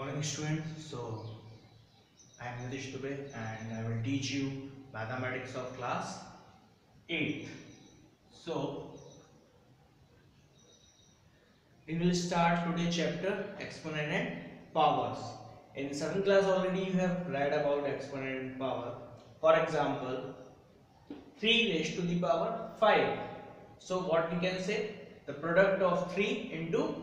morning students. So i am Nitish Dubey and i will teach you mathematics of class 8th so we will start today chapter exponent and powers. In 7th class already you have read about exponent and power. For example 3 raised to the power 5 so what we can say? The product of 3 into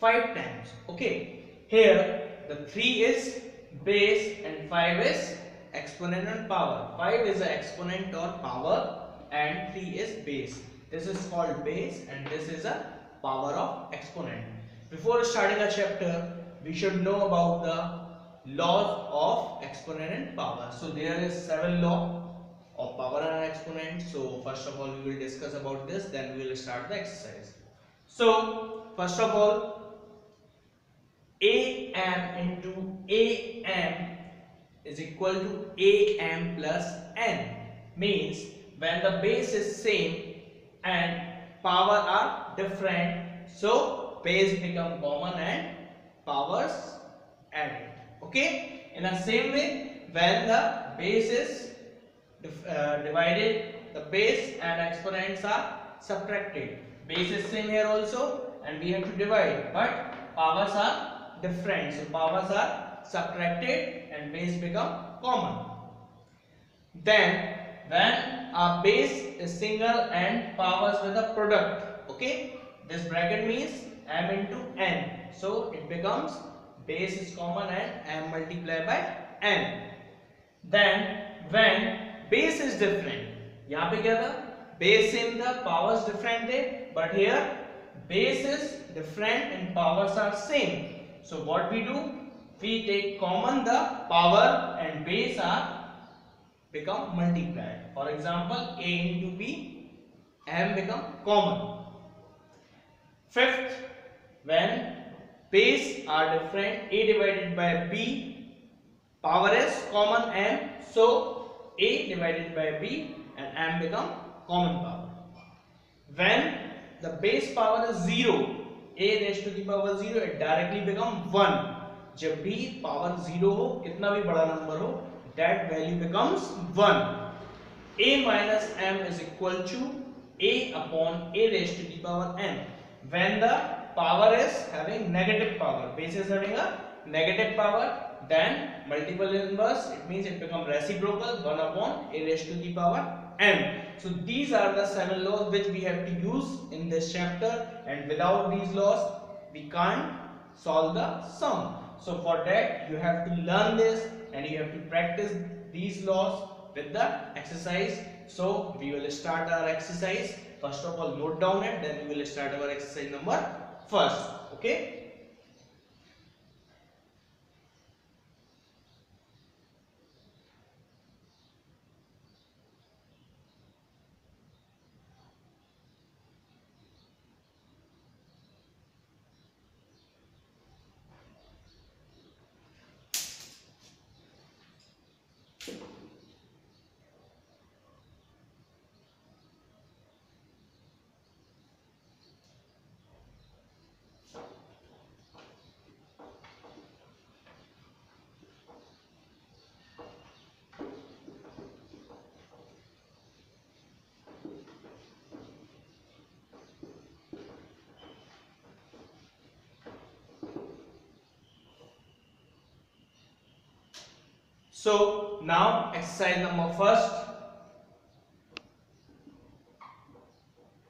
5 times. Okay. Here the 3 is base and 5 is exponent on power. 5 is an exponent or power and 3 is base. This is called base and this is a power of exponent. Before starting a chapter, we should know about the laws of exponent and power. So there is seven law of power and exponent. So first of all we will discuss about this then we will start the exercise. So first of all am into am is equal to am plus n. Means when the base is same and power are different so base become common and powers added. Okay? In the same way when the base is uh, divided the base and exponents are subtracted. Base is same here also and we have to divide but powers are different. So powers are subtracted and base become common. Then when a base is single and powers with a product, okay, this bracket means m into n. So it becomes base is common and m multiplied by n. Then when base is different, यहाँ पे क्या था base same था powers different थे but here base is different and powers are same so what we do? We take common the power and base are become multiplied. For example, a into b, m become common. Fifth, when base are different, a divided by b, power is common m, so a divided by b and m become common power. When the base power is 0, a raise to the power zero directly become one जब भी power zero हो कितना भी बड़ा number हो that value becomes 1 a minus m is equal to a upon a raised to the power n when the power is having negative power base is having a negative power then multiple inverse it means it become reciprocal 1 upon a raised to the power m. So these are the seven laws which we have to use in this chapter and without these laws we can't solve the sum. So for that you have to learn this and you have to practice these laws with the exercise. So we will start our exercise. First of all note down it then we will start our exercise number first. Okay. So now exercise number first.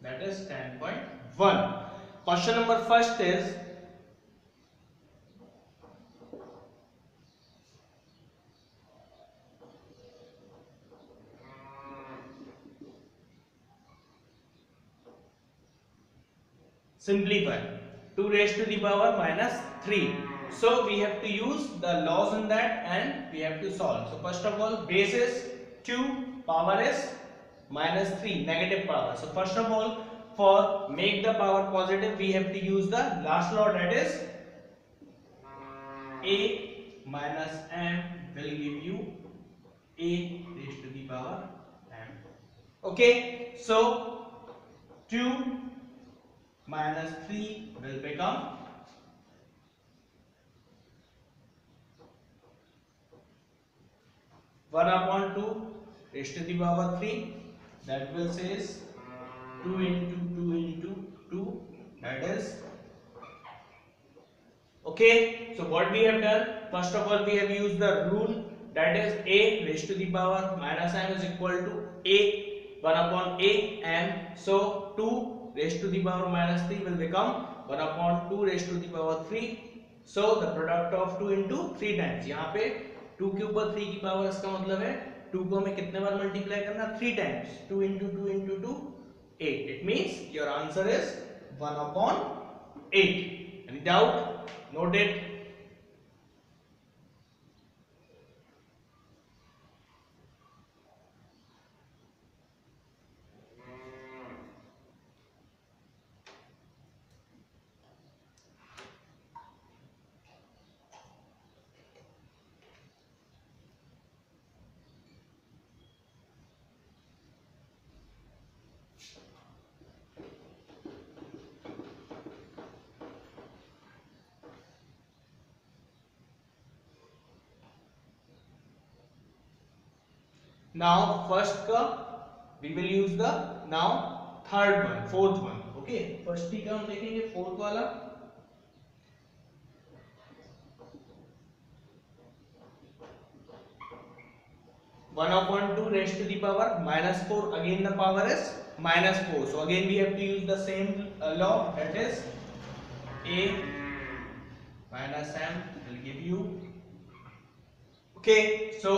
That is 10.1. Question number first is simplify. 2 raised to the power minus 3 so we have to use the laws in that and we have to solve. So first of all base is 2 power is minus 3 negative power. So first of all for make the power positive we have to use the last law that is a minus m will give you a raised to the power m. Okay so 2 minus 3 will become 1 upon 2 raised to the power 3 that will says 2 into 2 into 2 that is okay so what we have done first of all we have used the rule that is a raised to the power minus m is equal to a 1 upon a m so 2 raised to the power minus 3 will become 1 upon 2 raised to the power 3 so the product of 2 into 3 times यहाँ पे two के ऊपर three की power इसका मतलब है two को हमें कितने बार मल्टीप्लाई करना? Three times two into two into two eight it means your answer is one upon eight doubt note it now first ka we will use the now third one fourth one okay first का हम देखेंगे fourth वाला one upon two raised to the power minus four again the power is minus four so again we have to use the same uh, law that is a minus m will give you okay so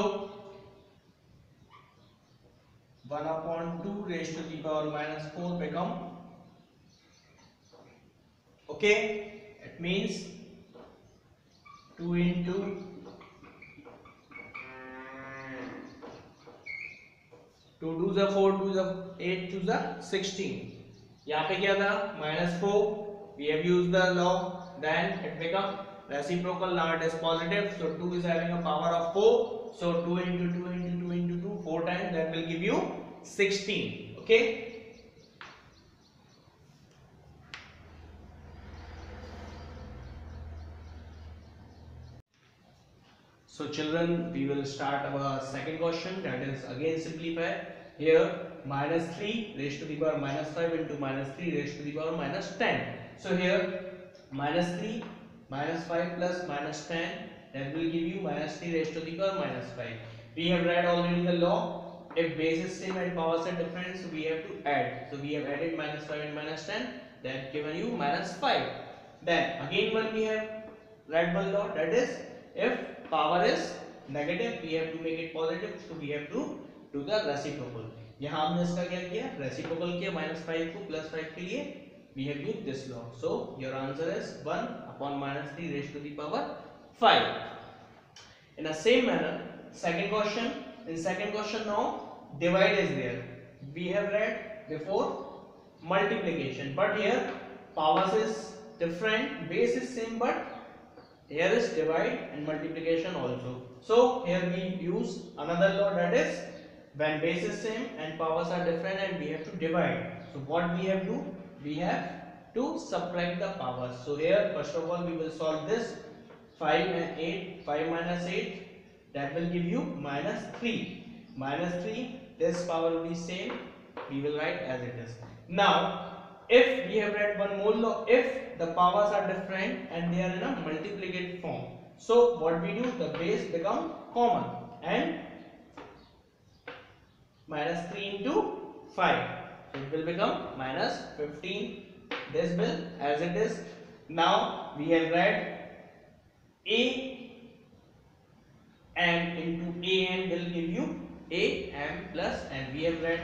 1 upon 2 raised to the power minus 4 become okay it means 2 into 2 2 the 4 2 the 8 2 the 16 यहाँ पे क्या था minus 4 we have used the law then it become reciprocal now it is positive so 2 is having a power of 4 so 2 into 2 into 2 into 2 4 times that will give you 16 okay? So children we will start our second question that is again simplify. Here minus 3 raised to the power minus 5 into minus 3 raised to the power minus 10 so here minus 3 minus 5 plus minus 10 that will give you minus 3 raised to the power minus 5 we have read already the law if base is same and powers are different so we have to add so we have added minus 5 and minus 10 that given you minus 5 then again one we have read one law that is if power is negative we have to make it positive so we have to do the reciprocal यहाँ हमने इसका क्या किया reciprocal किया minus five को plus five के लिए we have used this law so your answer is 1 upon minus 3 raised to the power 5 in the same manner second question in second question now divide is there. We have read before multiplication but here powers is different base is same but here is divide and multiplication also. So here we use another law that is when base is same and powers are different and we have to divide. So what we have to we have to subtract the powers. So here first of all we will solve this. 5 and 8 5 minus 8 that will give you minus 3 minus 3 this power will be same we will write as it is. Now if we have read one more law if the powers are different and they are in a multiplicative form so what we do the base become common and minus 3 into 5 it will become minus 15 this will as it is. Now we have read a and into a m will give you a, m plus and we have read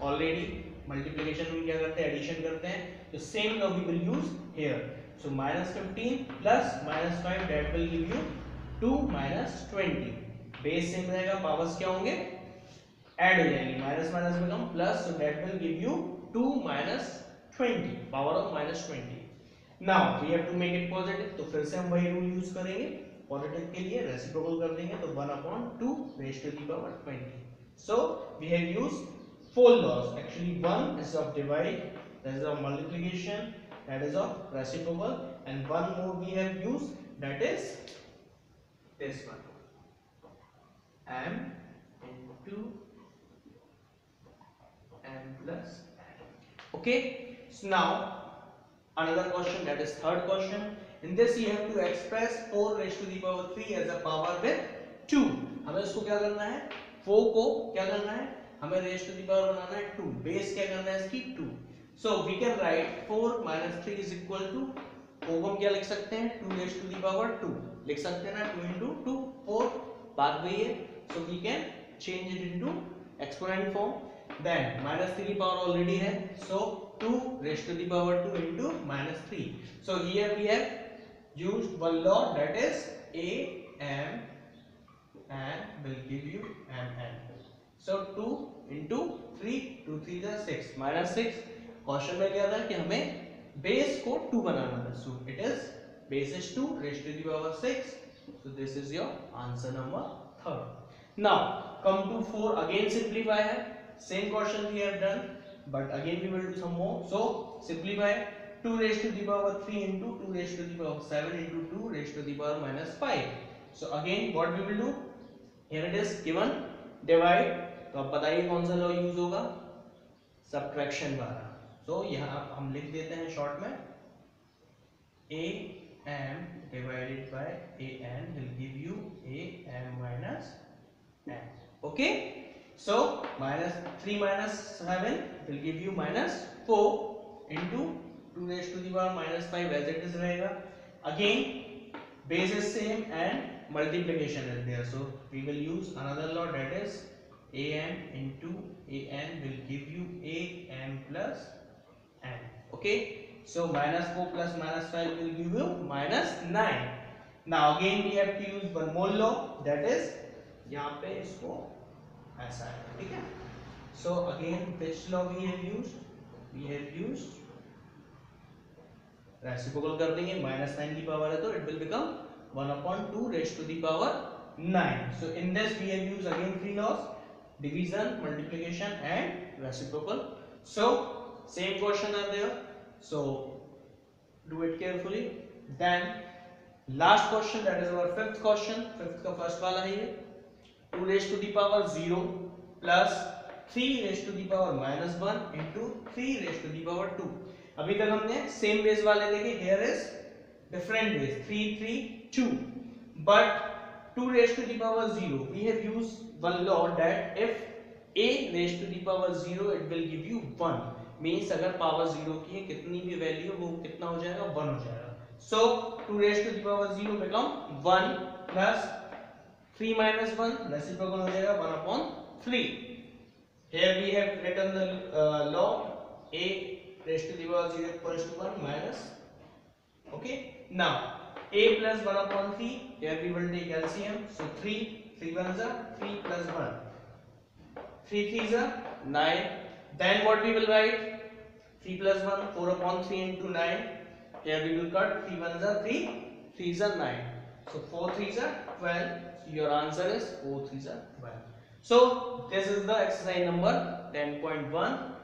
already multiplication में क्या करते हैं? Addition करते हैं. तो same law we will use here so minus 15 plus minus 5 that will give you 2 minus 20 base same रहेगा powers क्या होंगे? ऐड हो जाएँगे. Minus minus become plus so that will give you 2 minus 20 power of minus 20 now we have to make it positive तो फिर से हम वही रूल यूज़ करेंगे. पॉजिटिव के लिए रेसिप्रोकल कर देंगे तो one upon 2 raised to the power 20 so we have used four laws actually 1 is of divide that is of multiplication that is of reciprocal and one more we have used that is this one m. Okay, so now another question that is third question. In this you have to express 4 raised to the power 3 as a power with 2 हमें इसको क्या करना है? 4 को क्या करना है? हमें रेस्ट टू द पावर बनाना है 2 बेस क्या करना है इसकी? 2 so we can write 4 minus 3 is equal to को हम क्या लिख सकते हैं? 2 रेस्ट टू द पावर 2 लिख सकते हैं ना? 2 into 2 4 बात वही है। So we can change it into exponent form then minus three power already है. So 2 raised to the power 2 into minus 3 so, here we have used one law that is a m and will give you m n so 2 into 3 2 3 is 6 minus 6 question में क्या था कि हमें base को 2 बनाना था so it is base is 2 raised to the power 6 so this is your answer number third now come to 4 again simplify है same question we have done but again we will do some more so simplify 2 raised to the power 3 into 2 raised to the power 7 into 2 raised to the power minus 5 so again what we will do here it is given divide तो अब बताइए कौन सा law use होगा subtraction वाला सो so, यहाँ हम लिख देते हैं शॉर्ट में a m divided by a n will give you a m minus n okay so minus 3 minus 7 will give you minus 4 into 2 raised to the power minus 5 as it is रहेगा again base is same and multiplication is there so we will use another law that is am into an will give you am plus n okay so minus 4 plus minus 5 will give you minus 9 now again we have to use one more law that is यहाँ पे इसको ऐसा है ठीक है so again which law we have used we have used reciprocal कर देंगे minus nine की पावर है तो it will become one upon two raise to the power nine so in this we have use again three laws division multiplication and reciprocal so same question are there so do it carefully then last question that is our fifth question fifth का first वाला है ये 2 raised to the power 0 plus 3 raised to the power minus 1 into 3 raised to the power 2 अभी तक हमने same base वाले देखे here is different base 3 3 2 but 2 raised to the power 0 we have used one law that if a raised to the power 0 it will give you 1 means अगर power 0 की है कितनी भी वैल्यू वो कितना हो जाएगा 1 हो जाएगा 2 raised to the power 0 become 1 plus 3 minus 1 reciprocal हो जाएगा 1 upon 3 here we have written the uh, law a power 0 equals to 1 minus okay now a plus 1 upon 3 here we will take LCM so 3 3 ones are 3 plus 1 3 3s are 9 then what we will write 3 plus 1 4 upon 3 into 9 here we will cut 3 ones are 3 3s are 9 so 4 3s are 12 so your answer is 4 3s are 12 so this is the exercise number 10.1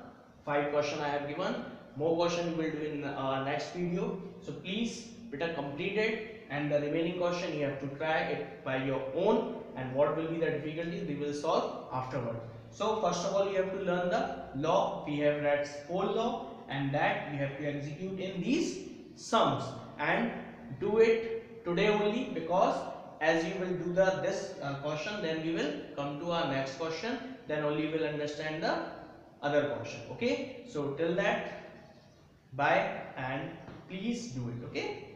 five question i have given. More question will do in our next video. So please better complete it and the remaining question you have to try it by your own and what will be the difficulties we will solve afterward. So first of all you have to learn the law. We have read four law and that you have to execute in these sums and do it today only because as you will do the this uh, question then we will come to our next question. Then only you will understand the other question okay? So till that bye and please do it okay